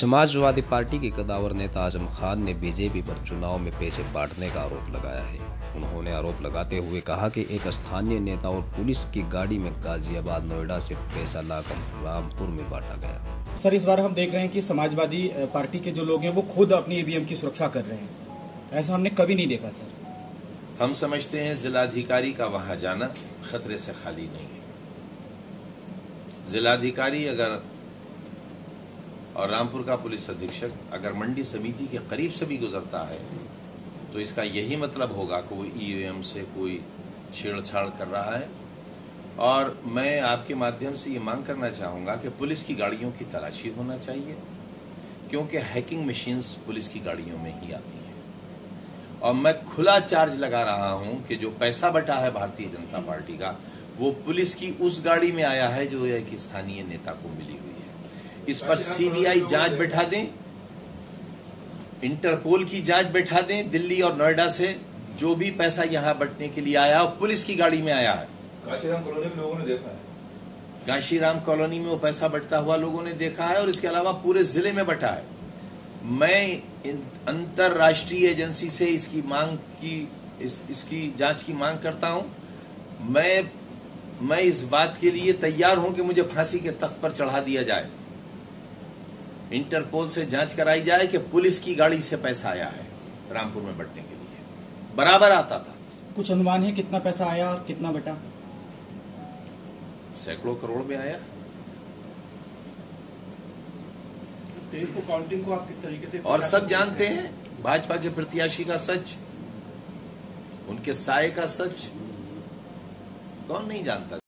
Samajwadi party के कदावर नेता आज़म खान ने बीजेपी पर चुनाव में पैसे बांटने का आरोप लगाया है। उन्होंने आरोप लगाते हुए कहा कि एक स्थानीय नेता और पुलिस की गाड़ी में गाजियाबाद नोएडा से पैसा लाकर रामपुर में बांटा गया। सर इस बार हम देख रहे हैं कि समाजवादी पार्टी के जो लोग हैं वो खुद अपनी ईवीएम की सुरक्षा कर रहे हैं। ऐसा हमने कभी नहीं देखा सर। हम समझते हैं जिलाधिकारी का वहाँ जाना खतरे से खाली नहीं है। जिलाधिकारी अगर और रामपुर का पुलिस अधीक्षक अगर मंडी समिति के करीब से भी गुजरता है तो इसका यही मतलब होगा कि वो ईवीएम से कोई छेड़छाड़ कर रहा है। और मैं आपके माध्यम से ये मांग करना चाहूँगा कि पुलिस की गाड़ियों की तलाशी होना चाहिए, क्योंकि हैकिंग मशीन्स पुलिस की गाड़ियों में ही आती हैं। और मैं खुला चार्ज लगा रहा हूँ कि जो पैसा बटा है भारतीय जनता पार्टी का, वो पुलिस की उस गाड़ी में आया है जो एक स्थानीय नेता को मिली हुई है। इस पर सीबीआई जाँच बैठा दें इंटरपोल की जाँच बैठा दें दिल्ली और नोएडा से जो भी पैसा यहाँ बटने के लिए आया और पुलिस की गाड़ी में आया है। काशीराम कॉलोनी में लोगों ने देखा है। काशीराम कॉलोनी में वो पैसा बटता हुआ लोगों ने देखा है और इसके अलावा पूरे ज़िले में बटा है। मैं अंतर्राष्ट्रीय एजेंसी से इसकी मांग की इस, इसकी जाँच की मांग करता हूँ। मैं मैं इस बात के लिए तैयार हूँ कि मुझे फांसी के तख्त पर चढ़ा दिया जाए। इंटरपोल से जाँच कराई जाए कि पुलिस की गाड़ी से पैसा आया है रामपुर में बटने के लिए। बराबर आता था। कुछ अनुमान है कितना पैसा आया और कितना बटा? सैकड़ों करोड़ में आया। इसको काउंटिंग को आप किस तरीके से और सब जानते हैं भाजपा के प्रत्याशी का सच उनके साय का सच कौन नहीं जानता।